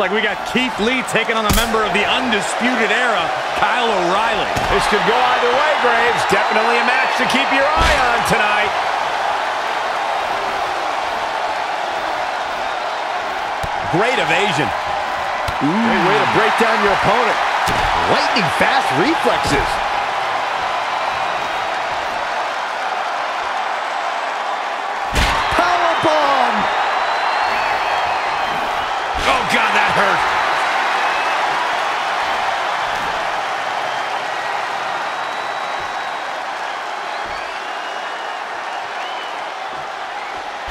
Looks like we got Keith Lee taking on a member of the Undisputed Era, Kyle O'Reilly. This could go either way, Graves. Definitely a match to keep your eye on tonight. Great evasion. Great way to break down your opponent. Lightning fast reflexes.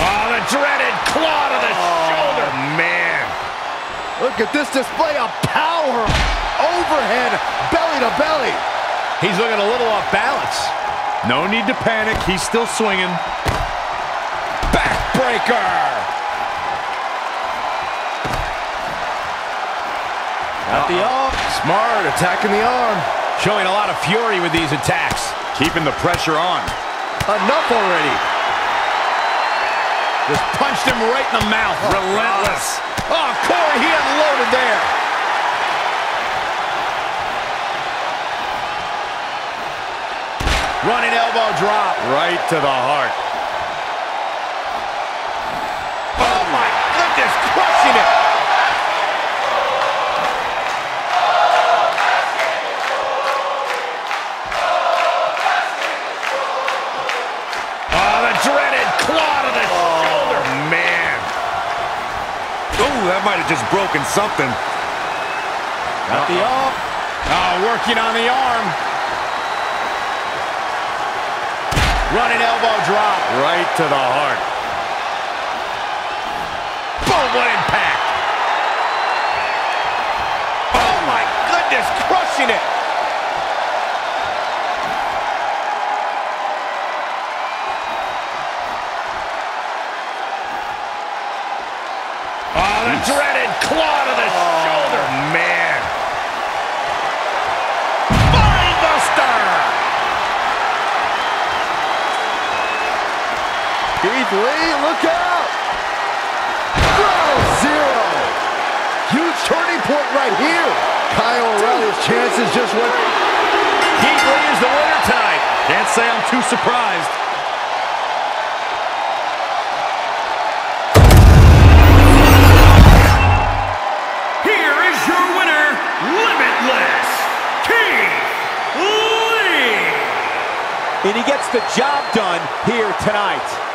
Oh, the dreaded claw to the oh, shoulder. man. Look at this display of power. Overhead, belly to belly. He's looking a little off balance. No need to panic. He's still swinging. Backbreaker. Got the arm. Smart, attacking the arm. Showing a lot of fury with these attacks. Keeping the pressure on. Enough already. Just punched him right in the mouth. Oh, Relentless. Oh, Corey, he unloaded there. Running elbow drop. Right to the heart. That might have just broken something. Got the arm. Oh, working on the arm. Running elbow drop. Right to the heart. Boom, what impact. Oh, my goodness, crushing it. Keith Lee, look out. Ground zero. Huge turning point right here. Kyle O'Reilly's chances just went. Keith Lee is the winner tonight. Can't say I'm too surprised. Here is your winner, Limitless, Keith Lee. And he gets the job done here tonight.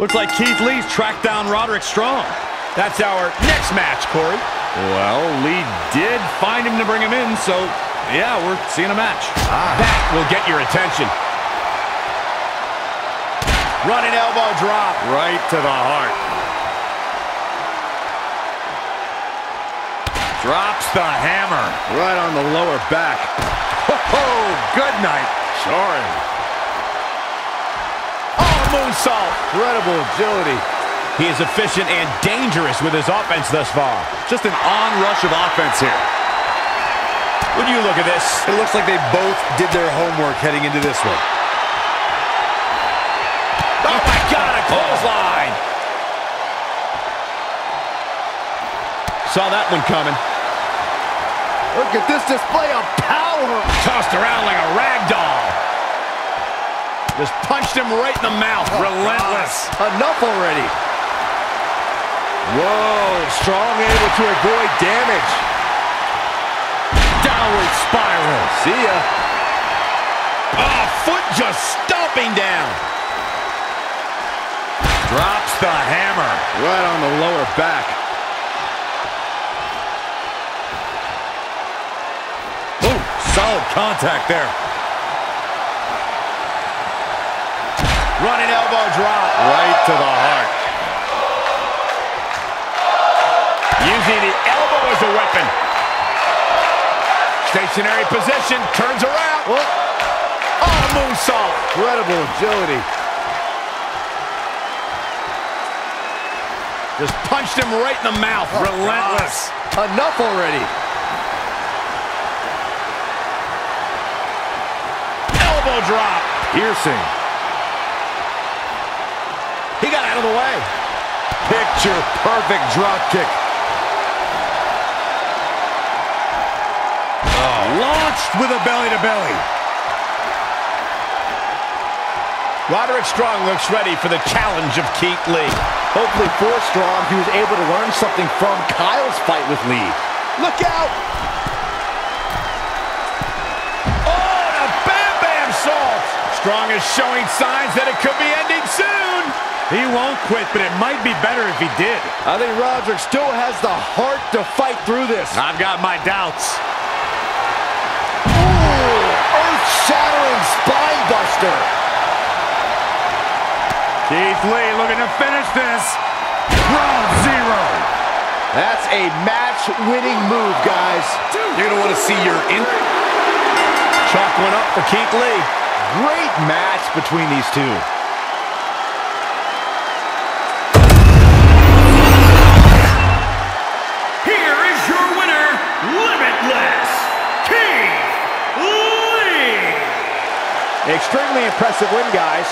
Looks like Keith Lee's tracked down Roderick Strong. That's our next match, Corey. Well, Lee did find him to bring him in, so yeah, we're seeing a match. Ah. That will get your attention. Running elbow drop. Right to the heart. Drops the hammer. Right on the lower back. Oh, good night. Sorry. Oh, moonsault. Incredible agility. He is efficient and dangerous with his offense thus far. Just an onrush of offense here. When you look at this, It looks like they both did their homework heading into this one. oh my God, a clothesline. Saw that one coming. Look at this display of power. Tossed around like a rag doll. Just punched him right in the mouth. Oh, Relentless. Enough already. Whoa, Strong able to avoid damage. Downward spiral. See ya. Oh, foot just stomping down. Drops the hammer. Right on the lower back. Ooh, solid contact there. To the heart. Using the elbow as a weapon. Stationary position, turns around. Oh, moonsault. Incredible agility. Just punched him right in the mouth. Oh, Relentless. Enough already. Elbow drop. Piercing. Of the way. Picture perfect drop kick. Oh, launched with a belly to belly. Roderick Strong looks ready for the challenge of Keith Lee. Hopefully for Strong, he was able to learn something from Kyle's fight with Lee. Look out! Oh, and a Bam Bam Salt! Strong is showing signs that it could be ending soon. He won't quit, but it might be better if he did. I think Roderick still has the heart to fight through this. I've got my doubts. Ooh, earth-shattering spine buster. Keith Lee looking to finish this. Ground zero. That's a match-winning move, guys. You're going to want to see your in. Chalk one up for Keith Lee. Great match between these two. Limitless, Keith Lee. Extremely impressive win, guys.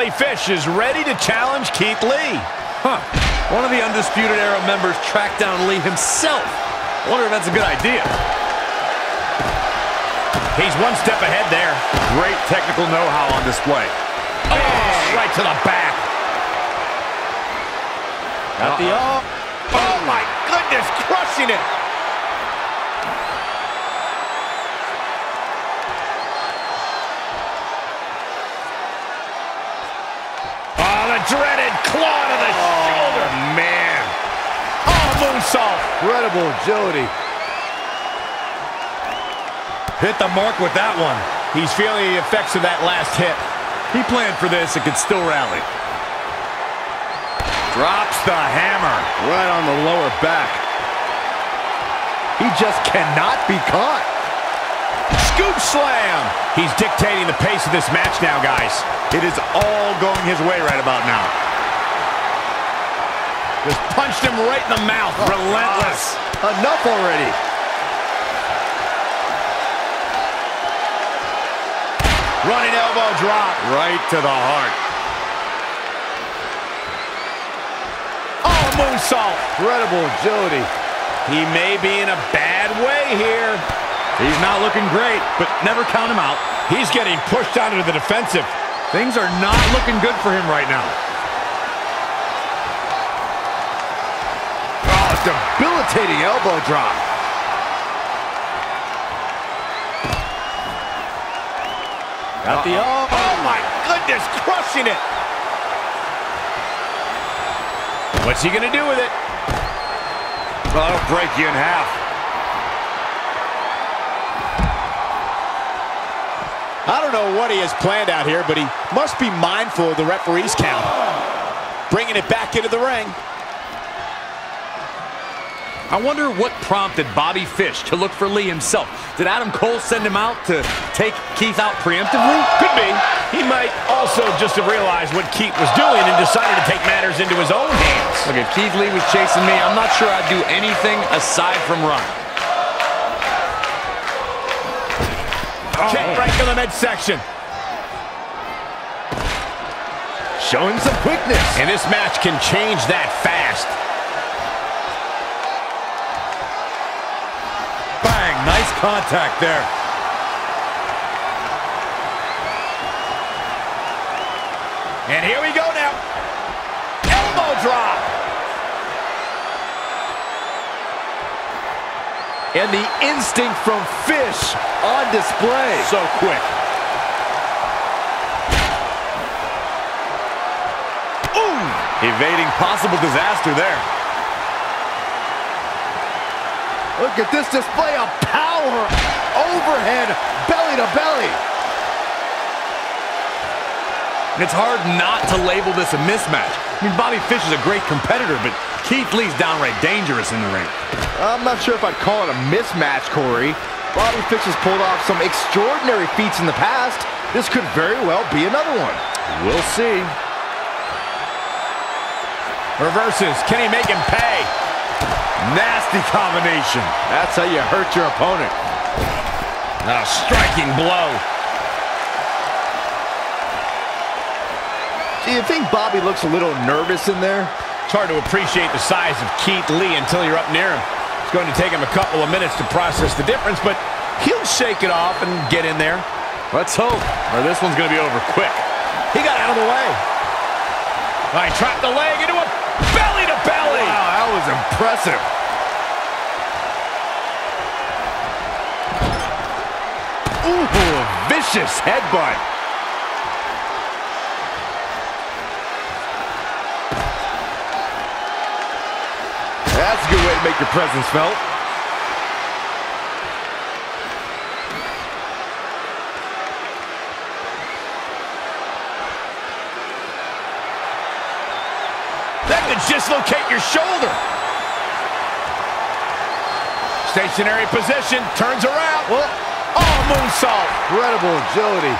Bobby Fish is ready to challenge Keith Lee. Huh. One of the Undisputed Era members tracked down Lee himself. Wonder if that's a good idea. He's one step ahead there. Great technical know-how on display. Oh, right to the back. Got the oh. Oh, my goodness, crushing it. Claw to the shoulder. Oh, man. Oh, moonsault. Incredible agility. Hit the mark with that one. He's feeling the effects of that last hit. He planned for this and could still rally. Drops the hammer. Right on the lower back. He just cannot be caught. Scoop slam. He's dictating the pace of this match now, guys. It is all going his way right about now. Just punched him right in the mouth. Oh, Relentless. Enough already. Running elbow drop. Right to the heart. Oh, moonsault. Incredible agility. He may be in a bad way here. He's not looking great, but never count him out. He's getting pushed out onto the defensive. Things are not looking good for him right now. Debilitating elbow drop. Got the oh, oh my goodness, crushing it. What's he gonna do with it? Oh, that'll break you in half. I don't know what he has planned out here, but he must be mindful of the referee's count. Bringing it back into the ring. I wonder what prompted Bobby Fish to look for Lee himself. Did Adam Cole send him out to take Keith out preemptively? Could be. He might also just have realized what Keith was doing and decided to take matters into his own hands. Look, if Keith Lee was chasing me, I'm not sure I'd do anything aside from run. Kick oh. right to the midsection. Showing some quickness. And this match can change that fast. Contact there. And here we go now. Elbow drop. And the instinct from Fish on display. So quick. Ooh! Evading possible disaster there. Look at this display of power. Overhead, belly to belly. It's hard not to label this a mismatch. I mean, Bobby Fish is a great competitor, but Keith Lee's downright dangerous in the ring. I'm not sure if I'd call it a mismatch, Corey. Bobby Fish has pulled off some extraordinary feats in the past. This could very well be another one. We'll see. Reverses. Can he make him pay? Nasty combination. That's how you hurt your opponent. A striking blow. Do you think Bobby looks a little nervous in there? It's hard to appreciate the size of Keith Lee until you're up near him. It's going to take him a couple of minutes to process the difference, but he'll shake it off and get in there. Let's hope, or this one's going to be over quick. He got out of the way. I trapped the leg into a belly to belly. Wow, that was impressive. Ooh, vicious headbutt. That's a good way to make your presence felt. Dislocate your shoulder. Stationary position, turns around. Well, Oh, moonsault. incredible agility.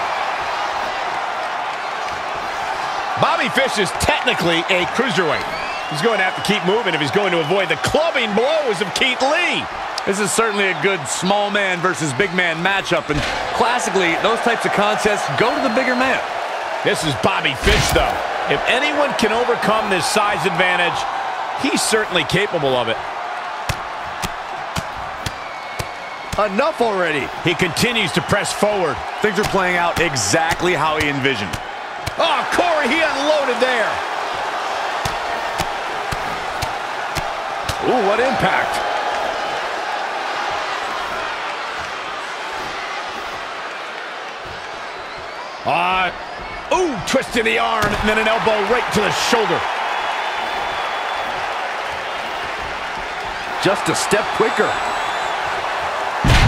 Bobby Fish is technically a cruiserweight. He's going to have to keep moving if he's going to avoid the clubbing blows of Keith Lee. This is certainly a good small man versus big man matchup, and classically, those types of contests go to the bigger man. This is Bobby Fish, though. If anyone can overcome this size advantage, he's certainly capable of it. Enough already. He continues to press forward. Things are playing out exactly how he envisioned. Oh, Corey, he unloaded there. Ooh, what impact. Uh, ooh, twist to the arm, and then an elbow right to the shoulder. Just a step quicker.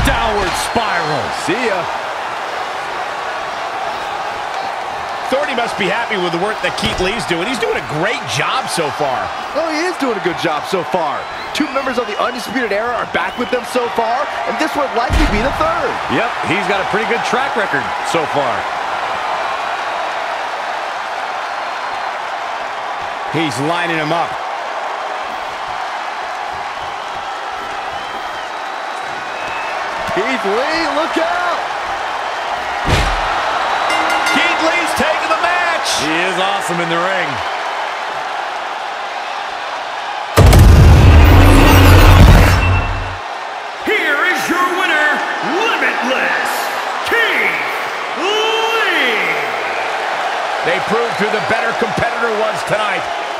Downward spiral. See ya. Thorny must be happy with the work that Keith Lee's doing. He's doing a great job so far. Oh, he is doing a good job so far. Two members of the Undisputed Era are back with them so far, and this would likely be the third. Yep, he's got a pretty good track record so far. He's lining him up. Keith Lee, look out! Keith Lee's taking the match. He is awesome in the ring. Here is your winner, Limitless, Keith Lee. They proved who the better competitor was tonight.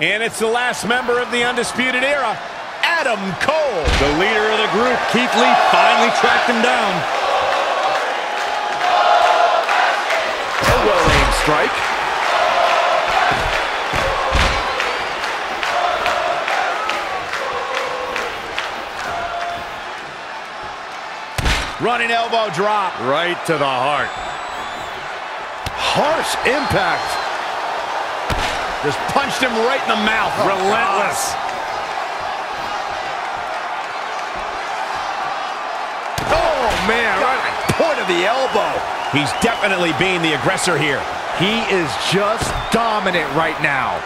And it's the last member of the Undisputed Era, Adam Cole. The leader of the group, Keith Lee, finally tracked him down. A well-aimed strike. Running elbow drop. Right to the heart. Harsh impact. Just punched him right in the mouth. Oh, Relentless. Oh, man, right at the point of the elbow. He's definitely being the aggressor here. He is just dominant right now.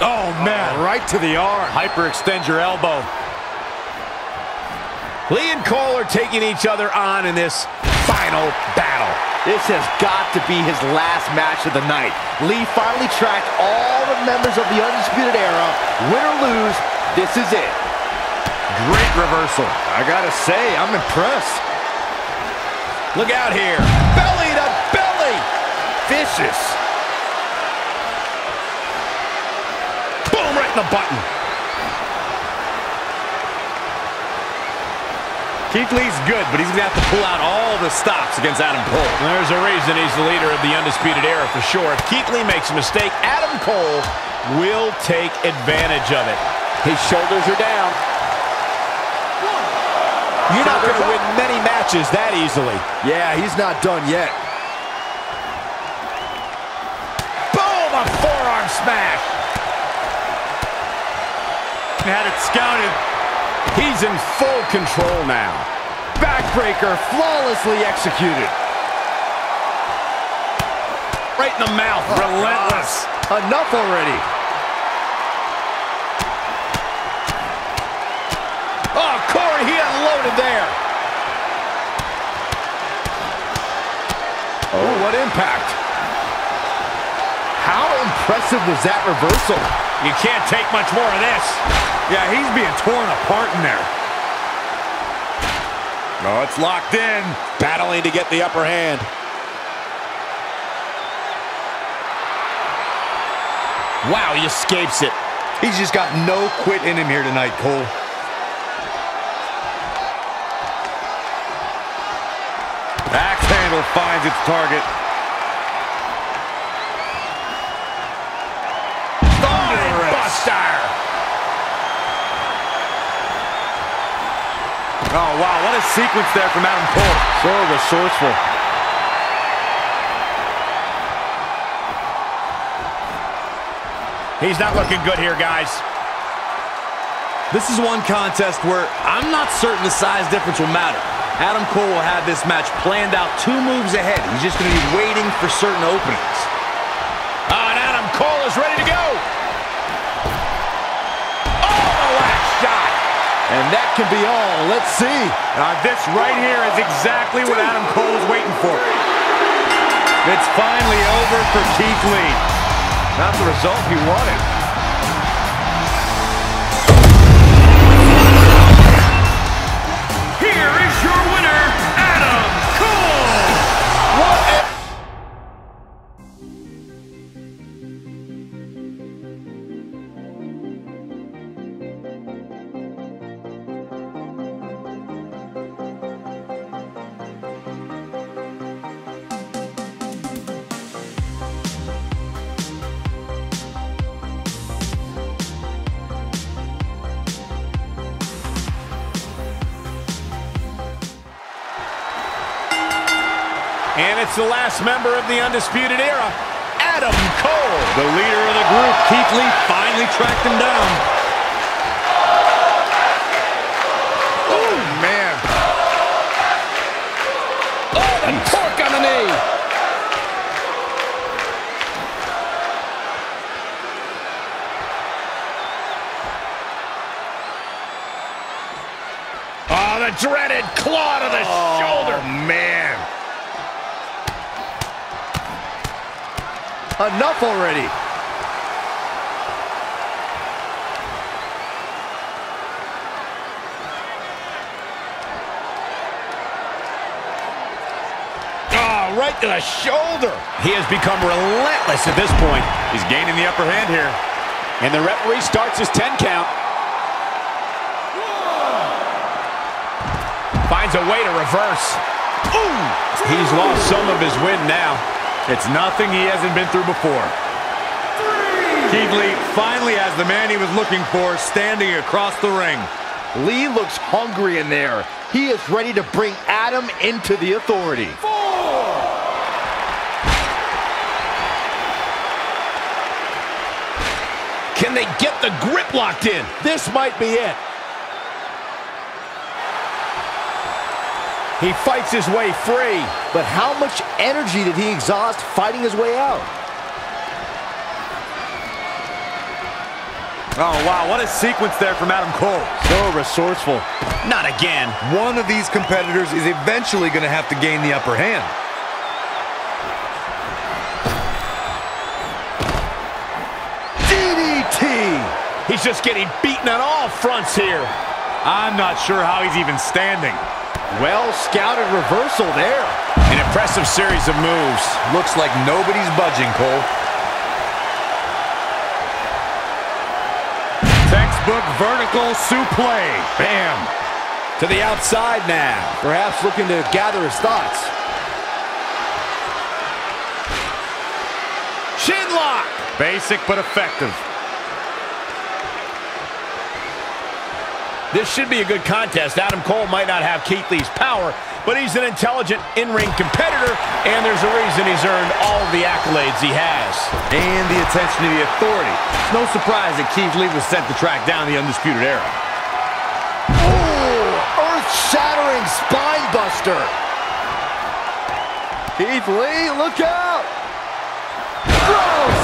Oh, man. Uh, right to the arm. Hyperextend your elbow. Lee and Cole are taking each other on in this final battle. This has got to be his last match of the night. Lee finally tracked all the members of the Undisputed Era. Win or lose, this is it. Great reversal. I gotta say, I'm impressed. Look out here. Belly to belly. Vicious. Boom, right in the button. Keith Lee's good, but he's going to have to pull out all the stops against Adam Cole. There's a reason he's the leader of the Undisputed Era for sure. If Keith Lee makes a mistake, Adam Cole will take advantage of it. His shoulders are down. You're not going to win many matches that easily. Yeah, he's not done yet. Boom, a forearm smash. Had it scouted. He's in full control now. Backbreaker flawlessly executed. Right in the mouth. Oh, relentless. Enough already. Oh, Corey, he unloaded there. Oh, what impact. How impressive was that reversal? You can't take much more of this. Yeah, he's being torn apart in there. Oh, it's locked in. Battling to get the upper hand. Wow, he escapes it. He's just got no quit in him here tonight, Cole. Axe handle finds its target. Oh, wow, what a sequence there from Adam Cole. So resourceful. He's not looking good here, guys. This is one contest where I'm not certain the size difference will matter. Adam Cole will have this match planned out two moves ahead. He's just going to be waiting for certain openings. That can be all. Let's see. Now, this right here is exactly what Adam Cole is waiting for. It's finally over for Keith Lee. Not the result he wanted. Member of the Undisputed Era, Adam Cole. The leader of the group, Keith Lee, finally tracked him down. Oh, man. Oh, the torque on the knee. Oh, the dreaded claw to the oh, shoulder. man. Enough already. Oh, right to the shoulder. He has become relentless at this point. He's gaining the upper hand here. And the referee starts his 10 count. Finds a way to reverse. Ooh! He's lost some of his wind now. It's nothing he hasn't been through before. Keith Lee finally has the man he was looking for standing across the ring. Lee looks hungry in there. He is ready to bring Adam into the authority. Can they get the grip locked in? This might be it. He fights his way free. But how much energy did he exhaust fighting his way out? Oh, wow, what a sequence there from Adam Cole. So resourceful. Not again. One of these competitors is eventually going to have to gain the upper hand. DDT! He's just getting beaten on all fronts here. I'm not sure how he's even standing. Well scouted reversal there. An impressive series of moves. Looks like nobody's budging, Cole. Textbook vertical suplex. Bam. To the outside now. Perhaps looking to gather his thoughts. Shin lock. Basic but effective. This should be a good contest. Adam Cole might not have Keith Lee's power, but he's an intelligent in-ring competitor, and there's a reason he's earned all of the accolades he has. And the attention of the authority. It's no surprise that Keith Lee was sent to track down the Undisputed Era. Ooh, earth-shattering spine buster. Keith Lee, look out! Ground zero!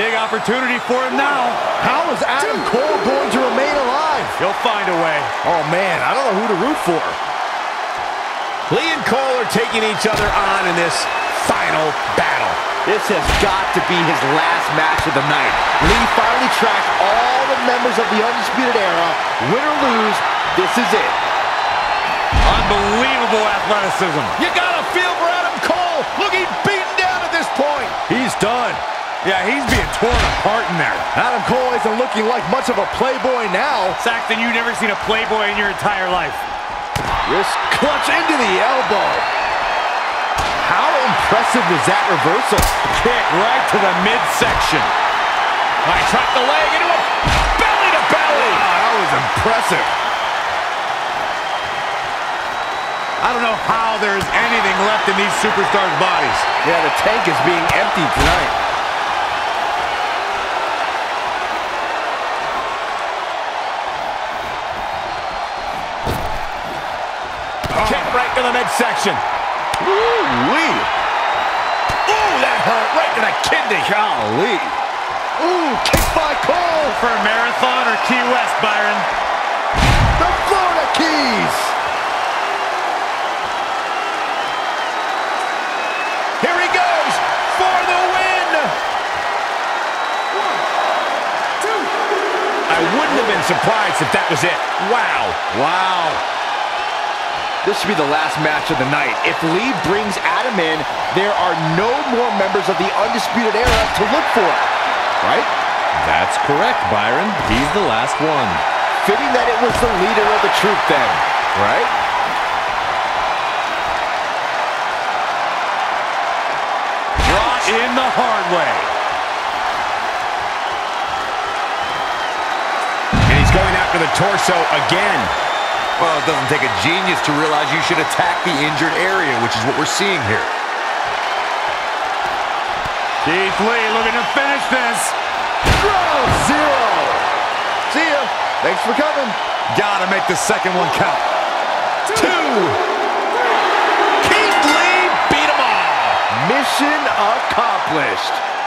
Big opportunity for him now. How is Adam Cole going to remain alive? He'll find a way. Oh man, I don't know who to root for. Lee and Cole are taking each other on in this final battle. This has got to be his last match of the night. Lee finally tracked all the members of the Undisputed Era. Win or lose, this is it. Unbelievable athleticism. You gotta feel for Adam Cole. Look, he's beaten down at this point. He's done. Yeah, he's being torn apart in there. Adam Cole isn't looking like much of a playboy now. Saxton, you've never seen a playboy in your entire life. Wrist clutch into the elbow. How impressive was that reversal? Kick right to the midsection. I trapped the leg into a belly to belly. Wow, that was impressive. I don't know how there's anything left in these superstars' bodies. Yeah, the tank is being emptied tonight. Midsection. Ooh-wee. Ooh, that hurt right to the kidney. Golly. Ooh, kick by Cole. For a Marathon or Key West, Byron? The Florida Keys. Here he goes for the win. One, two. I wouldn't have been surprised if that was it. Wow. Wow. This should be the last match of the night. If Lee brings Adam in, there are no more members of the Undisputed Era to look for. Right? That's correct, Byron. He's the last one. Fitting that it was the leader of the troop then. Right? Brought in the hard way. And he's going after the torso again. Well, it doesn't take a genius to realize you should attack the injured area, which is what we're seeing here. Keith Lee looking to finish this. Ground zero. See ya. Thanks for coming. Gotta make the second one count. Two. Keith Lee beat him all. Mission accomplished.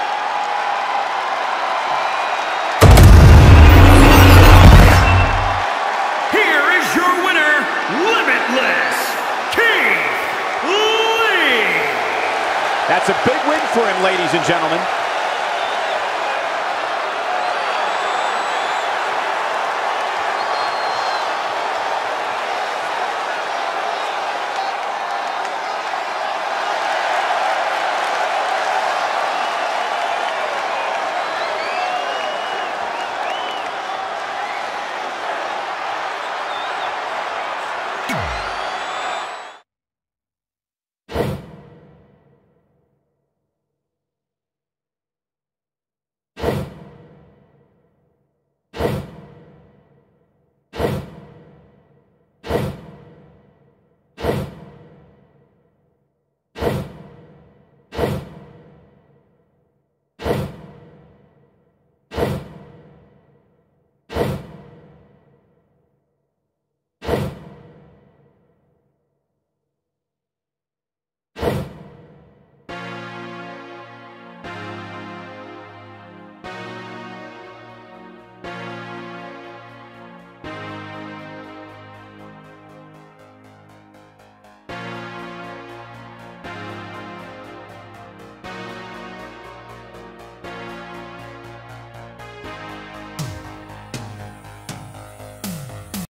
That's a big win for him, ladies and gentlemen.